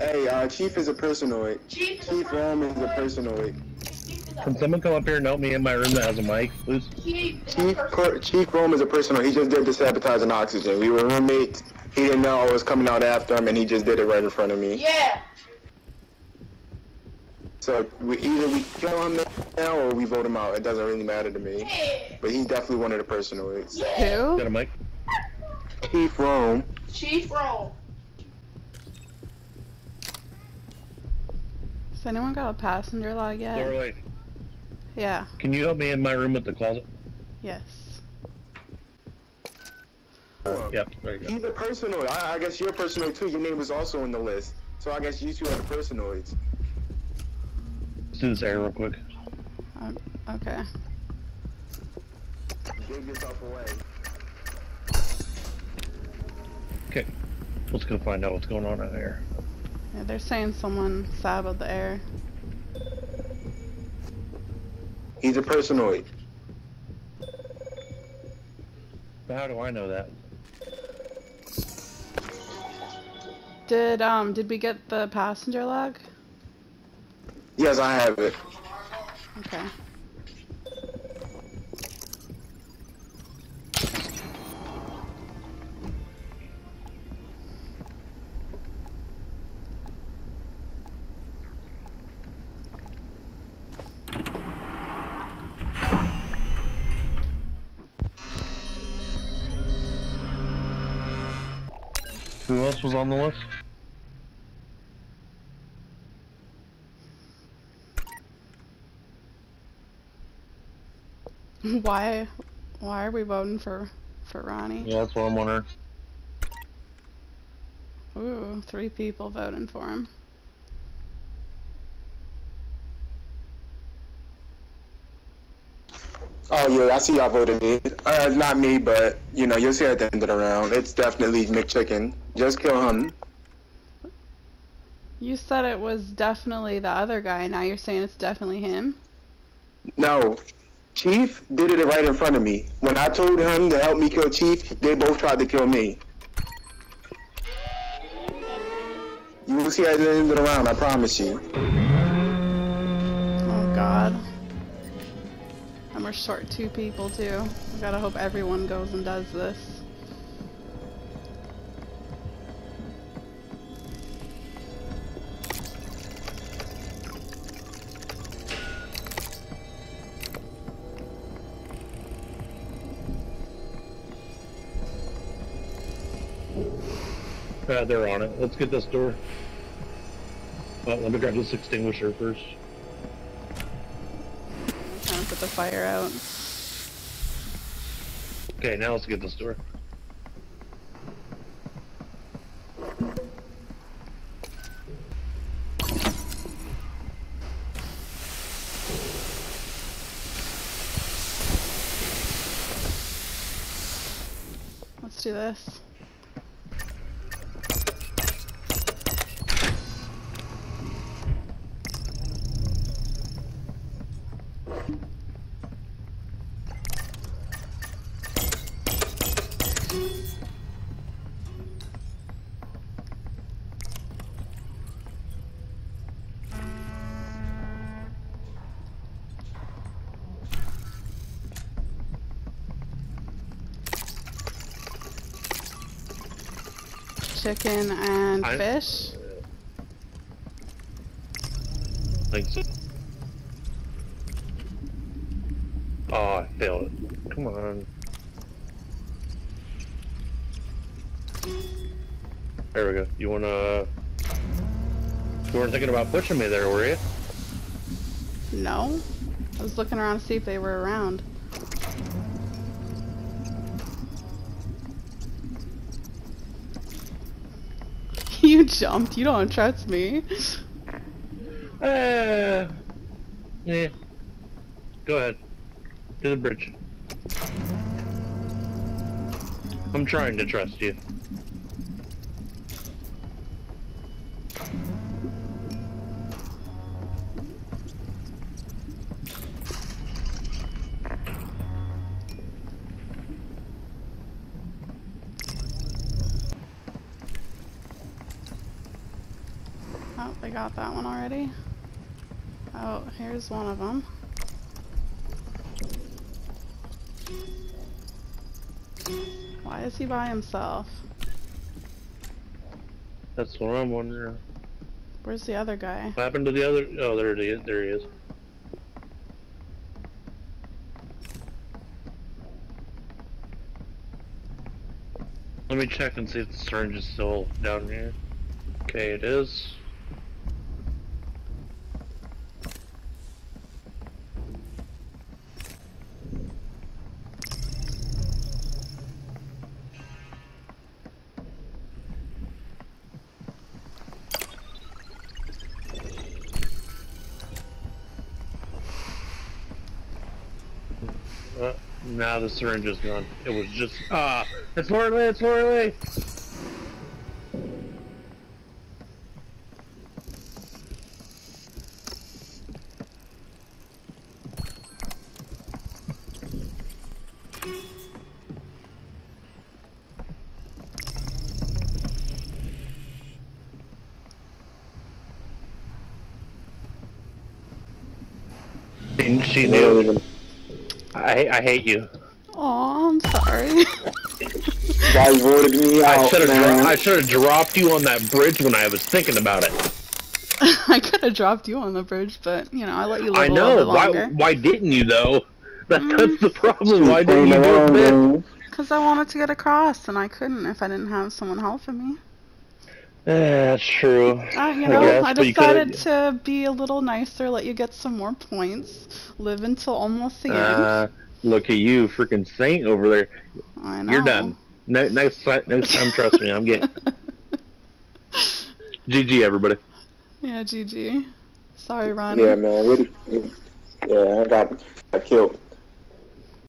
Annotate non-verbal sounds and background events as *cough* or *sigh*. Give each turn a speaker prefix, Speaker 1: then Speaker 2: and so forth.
Speaker 1: Hey, uh, Chief is a personoid.
Speaker 2: Chief,
Speaker 1: Chief Rome is a personoid.
Speaker 3: Can someone come up here and help me in my room that has a mic, please?
Speaker 2: Chief,
Speaker 1: Chief Chief Rome is a personoid. He just did the sabotaging oxygen. We were roommates. He didn't know I was coming out after him, and he just did it right in front of me.
Speaker 2: Yeah.
Speaker 1: So we either we kill him now or we vote him out. It doesn't really matter to me.
Speaker 2: Yeah.
Speaker 1: But he's definitely one of the personoids.
Speaker 2: Yeah.
Speaker 3: Got a mic?
Speaker 1: Chief Rome.
Speaker 2: Chief Rome.
Speaker 4: Has anyone got a passenger log yet?
Speaker 3: Lorelei,
Speaker 4: Yeah.
Speaker 3: can you help me in my room with the closet?
Speaker 4: Yes.
Speaker 3: Yep, there you go.
Speaker 1: He's a personoid. I, I guess you're a personoid too. Your name was also on the list. So I guess you two are the personoids.
Speaker 3: Let's do this air real quick.
Speaker 4: Um, okay.
Speaker 1: Give yourself away.
Speaker 3: Okay. Let's go find out what's going on out here.
Speaker 4: Yeah, they're saying someone saboted the air.
Speaker 1: He's a personoid.
Speaker 3: But how do I know that?
Speaker 4: Did um did we get the passenger log?
Speaker 1: Yes, I have it.
Speaker 4: Okay.
Speaker 3: Who else was on the list?
Speaker 4: why why are we voting for for Ronnie?
Speaker 3: Yeah, that's what I'm wondering.
Speaker 4: Ooh, three people voting for him.
Speaker 1: Yeah, I see y'all voted me. Uh, not me, but you know, you'll see at the end of the round. It's definitely McChicken. Just kill him.
Speaker 4: You said it was definitely the other guy, now you're saying it's definitely him?
Speaker 1: No, Chief did it right in front of me. When I told him to help me kill Chief, they both tried to kill me. You will see at the end of the round. I promise you.
Speaker 4: We're short two people too. We gotta hope everyone goes and does this.
Speaker 3: Uh, they're on it. Let's get this door. Uh, let me grab this extinguisher first.
Speaker 4: Put the fire out.
Speaker 3: Okay, now let's get this door.
Speaker 4: Let's do this. Chicken and
Speaker 3: I-
Speaker 4: fish.
Speaker 3: Thanks. Oh, I failed it. Come on. There we go. You wanna... You weren't thinking about pushing me there, were you?
Speaker 4: No. I was looking around to see if they were around. You jumped. You don't trust me.
Speaker 3: Uh, yeah. Go ahead. To the bridge. I'm trying to trust you.
Speaker 4: Oh, they got that one already. Oh, here's one of them. Why is he by himself?
Speaker 3: That's what I'm wondering.
Speaker 4: Where's the other guy?
Speaker 3: What happened to the other? Oh, there he is. There he is. Let me check and see if the syringe is still down here. Okay, it is. Uh, now the syringe is gone. It was just ah, it's Lorelei, it's Lorelei. She, she knew. I I hate you.
Speaker 4: Oh, I'm sorry. *laughs*
Speaker 1: You voted me
Speaker 3: I
Speaker 1: out,
Speaker 3: should have. I should have dropped you on that bridge when I was thinking about it. *laughs*
Speaker 4: I could have dropped you on the bridge, but you know, I let you live
Speaker 3: I
Speaker 4: a little bit
Speaker 3: know. Why
Speaker 4: longer.
Speaker 3: why didn't you though? That,
Speaker 4: Mm.
Speaker 3: that's the problem. Why didn't you do it?
Speaker 4: Because I wanted to get across, and I couldn't if I didn't have someone helping me.
Speaker 3: Yeah, that's true.
Speaker 4: Uh, you know,
Speaker 3: guess,
Speaker 4: I
Speaker 3: but coulda-
Speaker 4: decided to be a little nicer, let you get some more points, live until almost the
Speaker 3: Uh, look at you, freaking saint over there.
Speaker 4: I know.
Speaker 3: You're done. No, next time, next time, trust me, I'm getting. *laughs* GG, everybody.
Speaker 4: yeah, GG. Sorry, Ronnie.
Speaker 1: Yeah, man. Really, yeah, I got, got killed.